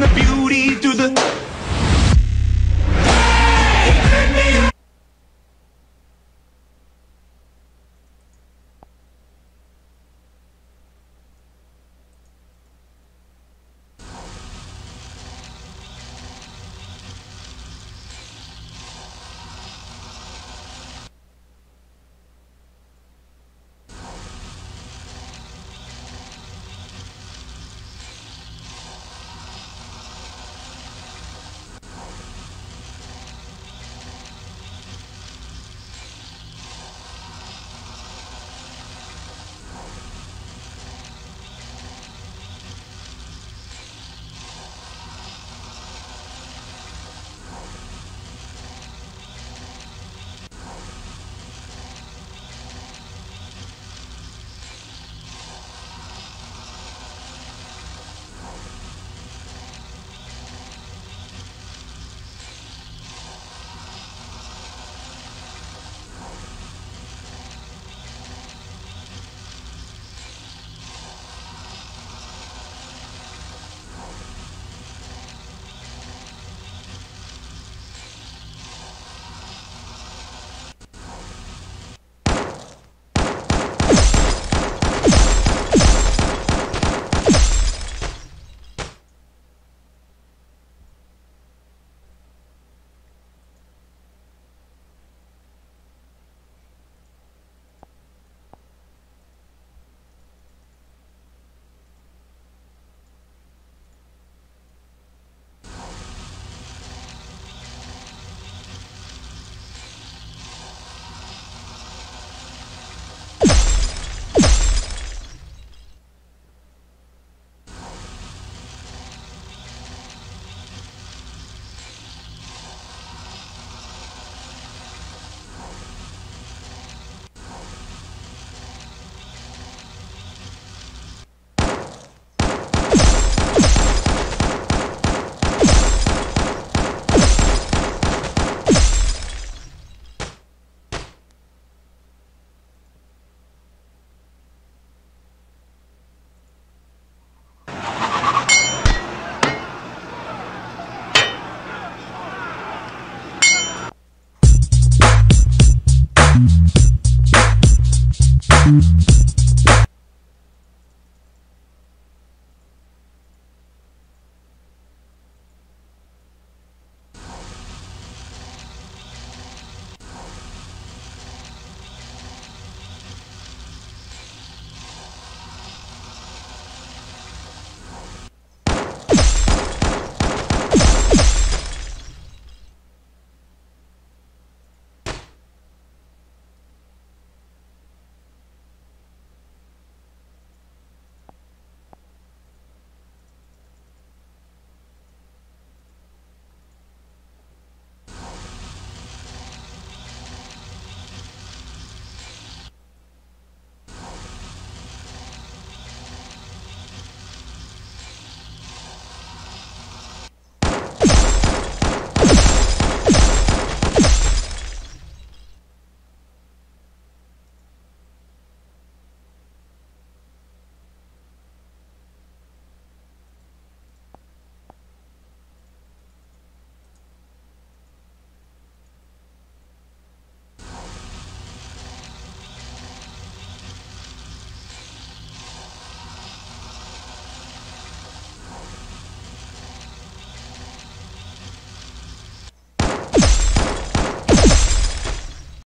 the beauty